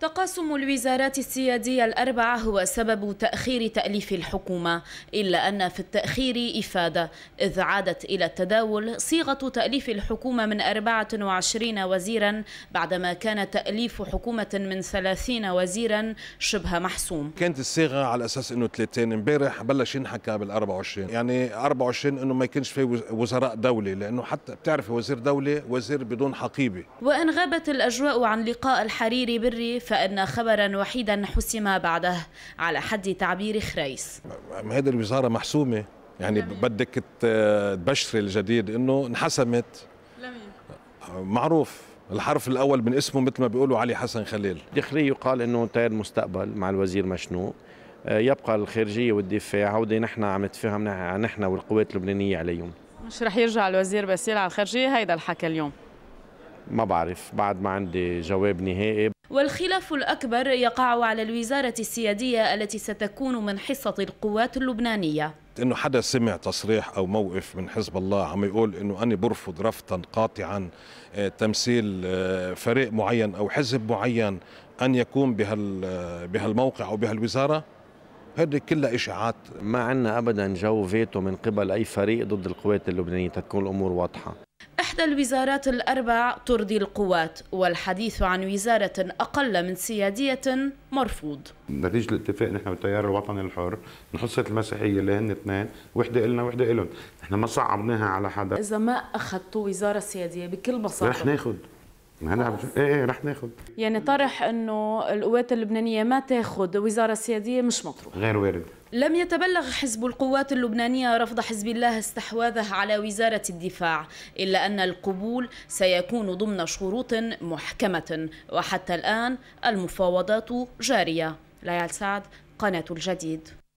تقاسم الوزارات السيادية الأربعة هو سبب تأخير تأليف الحكومة إلا أن في التأخير إفادة إذ عادت إلى التداول صيغة تأليف الحكومة من 24 وزيرا بعدما كان تأليف حكومة من 30 وزيرا شبه محسوم. كانت الصيغة على أساس أنه 30 امبارح بلش ينحكى بال 24 يعني 24 أنه ما يكونش في وزراء دولة لأنه حتى بتعرفي وزير دولة وزير بدون حقيبة. وإن غابت الأجواء عن لقاء الحريري بري فإن خبرا وحيدا حسم بعده. على حد تعبير خريس. هذه الوزارة محسومة. يعني بدك تبشري الجديد إنه انحسمت. معروف. الحرف الأول من اسمه مثل ما بيقولوا علي حسن خليل. داخلية يقال إنه تاير مستقبل مع الوزير مشنوق. آه، يبقى الخارجية والدفاع هودي نحن عم نتفاهم نحن والقوات اللبنانية عليهم. مش رح يرجع الوزير باسيل على الخارجية؟ هيدا الحكي اليوم. ما بعرف. بعد ما عندي جواب نهائي. والخلاف الأكبر يقع على الوزارة السيادية التي ستكون من حصة القوات اللبنانية. إنه حدا سمع تصريح أو موقف من حزب الله عم يقول إنه أنا برفض رفضا قاطعا آه، تمثيل آه، فريق معين أو حزب معين أن يكون بهال آه، بهالموقع أو بهالوزارة؟ هذه كلها إشاعات. ما عندنا ابدا جو فيتو من قبل أي فريق ضد القوات اللبنانية تكون الأمور واضحة. إحدى الوزارات الأربع ترضي القوات والحديث عن وزارة أقل من سيادية مرفوض. نتيجة الاتفاق نحن والتيار الوطني الحر. نحصة المسيحية اللي هن اثنين وحدة إلنا وحدة إلهم. نحن ما صعبناها على حدا. إذا ما أخذتوا وزارة سيادية بكل بساطة. رح ناخذ هلا إيه إيه رح ناخذ يعني طرح إنه القوات اللبنانية ما تاخذ وزارة سياديه مش مطروح غير وارد. لم يتبلغ حزب القوات اللبنانية رفض حزب الله استحواذه على وزارة الدفاع إلا أن القبول سيكون ضمن شروط محكمة وحتى الآن المفاوضات جارية. ليال سعد قناة الجديد.